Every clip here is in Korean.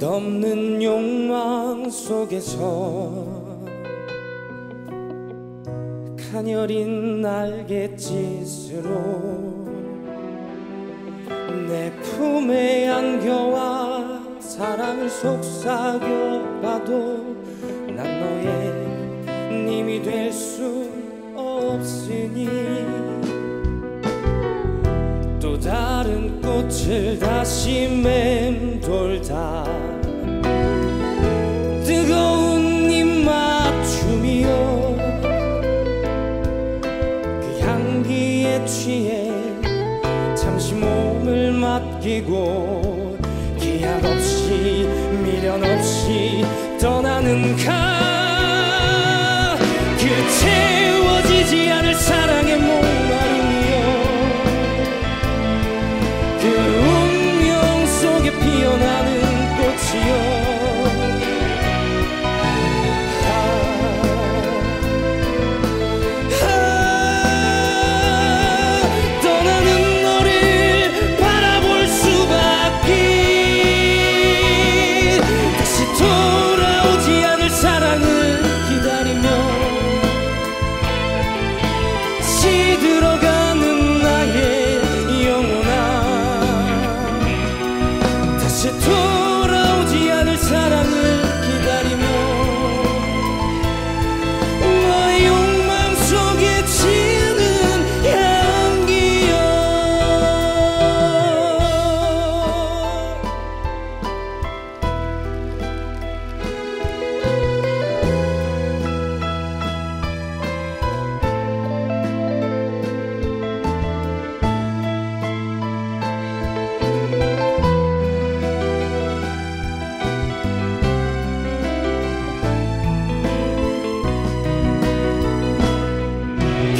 끝없는 욕망 속에서 가녀린 날갯짓으로 내 품에 안겨와 사랑을 속삭여봐도 난 너의 님이 될 수 없으니 꽃을 다시 맴돌다. 뜨거운 입맛 춤이여 그 향기에 취해 잠시 몸을 맡기고 기약 없이 미련 없이 떠나는 가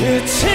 越漆